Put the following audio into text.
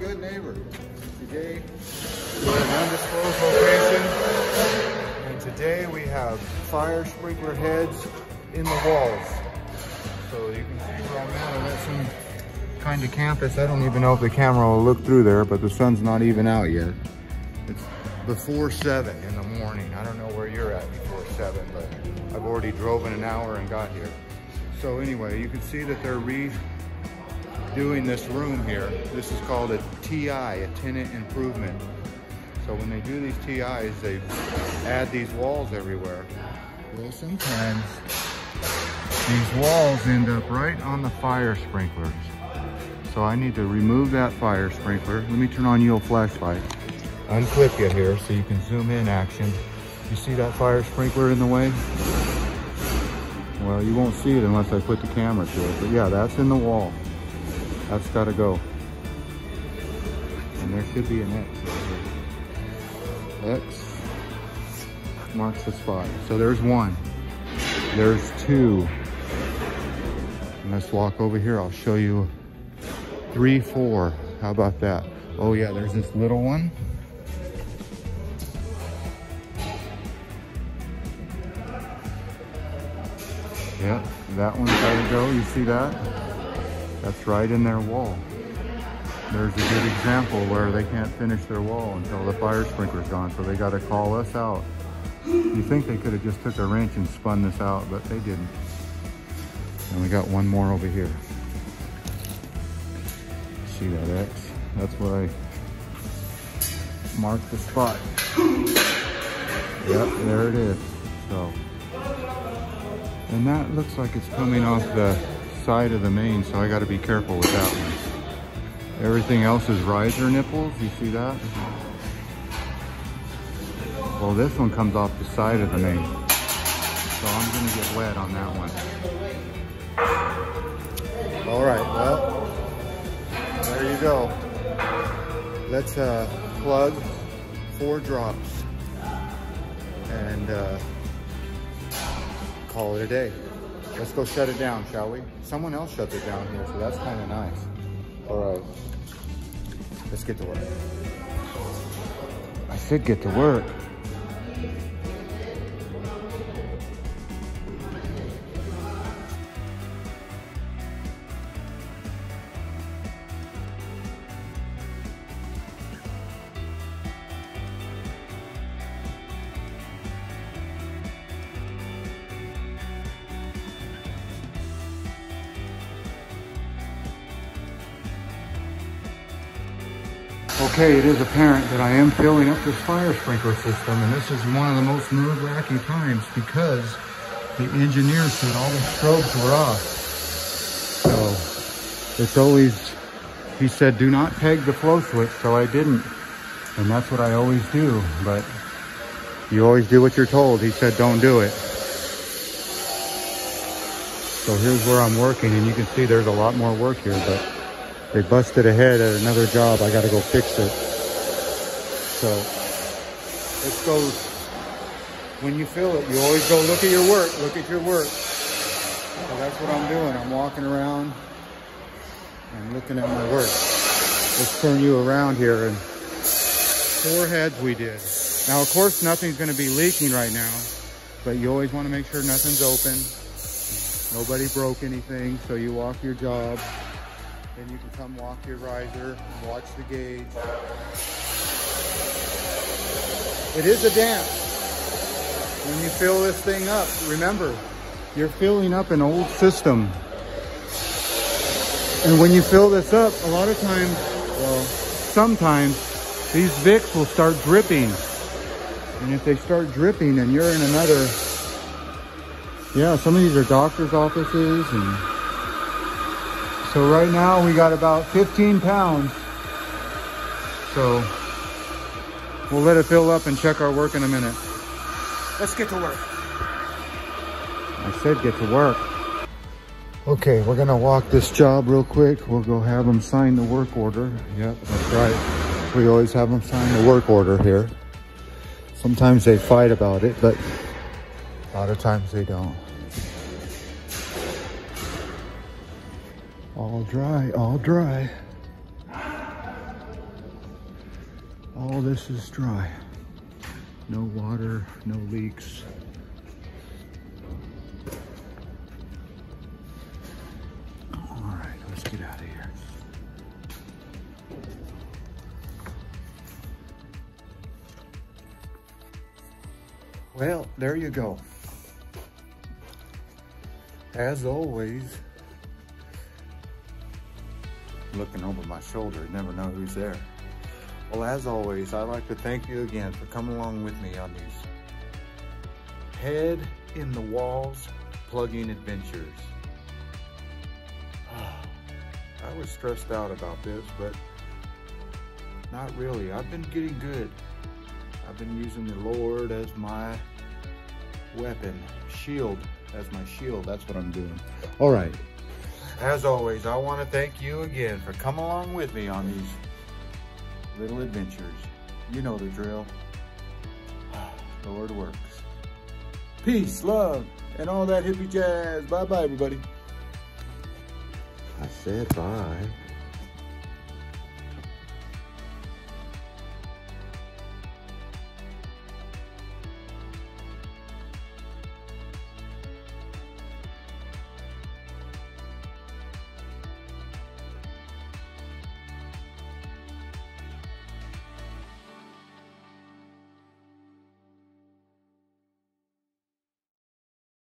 good neighbor. Today, we're in an undisclosed location, and today we have fire sprinkler heads in the walls. So you can see where I'm at. I'm some kind of campus. I don't even know if the camera will look through there, but the sun's not even out yet. It's before seven in the morning. I don't know where you're at before seven, but I've already drove in an hour and got here. So anyway, you can see that they're redoing this room here. This is called a TI, a tenant improvement. So when they do these TIs, they add these walls everywhere. Well, sometimes these walls end up right on the fire sprinklers. So I need to remove that fire sprinkler. Let me turn on your flashlight. Unclip you here so you can zoom in action. You see that fire sprinkler in the way? Well, you won't see it unless I put the camera to it. But yeah, that's in the wall. That's gotta go. And there should be an X right here. X marks the spot. So there's one. There's two. And let's walk over here. I'll show you three, four. How about that? Oh yeah, there's this little one. Yep, that one's got to go. You see that? That's right in their wall. There's a good example where they can't finish their wall until the fire sprinkler's gone, so they got to call us out. You think they could have just took a wrench and spun this out, but they didn't. And we got one more over here. See that X? That's where I marked the spot. Yep, there it is. So, and that looks like it's coming off the side of the main, so I got to be careful with that one. Everything else is riser nipples. You see that? Well, this one comes off the side of the main. So I'm gonna get wet on that one. All right, well, there you go. Let's uh, plug four drops and uh, call it a day. Let's go shut it down, shall we? Someone else shuts it down here, so that's kind of nice. All right, let's get to work. I said get to work. Okay, it is apparent that I am filling up this fire sprinkler system, and this is one of the most nerve-wracking times because the engineer said all the strobes were off. So it's always, he said, do not peg the flow switch, so I didn't. And that's what I always do, but you always do what you're told. He said, don't do it. So here's where I'm working, and you can see there's a lot more work here, but they busted ahead at another job. I got to go fix it. So this goes, when you feel it, you always go look at your work, look at your work. So that's what I'm doing. I'm walking around and looking at my work. Let's turn you around here and four heads we did. Now, of course, nothing's going to be leaking right now, but you always want to make sure nothing's open. Nobody broke anything, so you walk your job. Then you can come walk your riser, watch the gauge. It is a dance. When you fill this thing up, remember, you're filling up an old system. And when you fill this up, a lot of times, well, sometimes these Vics will start dripping. And if they start dripping and you're in another, yeah, some of these are doctor's offices and so right now we got about 15 pounds. So we'll let it fill up and check our work in a minute. Let's get to work. I said get to work. Okay, we're gonna walk this job real quick. We'll go have them sign the work order. Yep, that's right. We always have them sign the work order here. Sometimes they fight about it, but a lot of times they don't. All dry, all dry. all this is dry. No water, no leaks. All right, let's get out of here. Well, there you go. As always, looking over my shoulder, never know who's there. Well, as always, I'd like to thank you again for coming along with me on these head in the walls plugging adventures. I was stressed out about this, but not really. I've been getting good. I've been using the Lord as my weapon, shield as my shield. That's what I'm doing. All right. As always, I want to thank you again for coming along with me on these little adventures. You know the drill. The Lord works. Peace, love, and all that hippie jazz. Bye-bye, everybody. I said bye.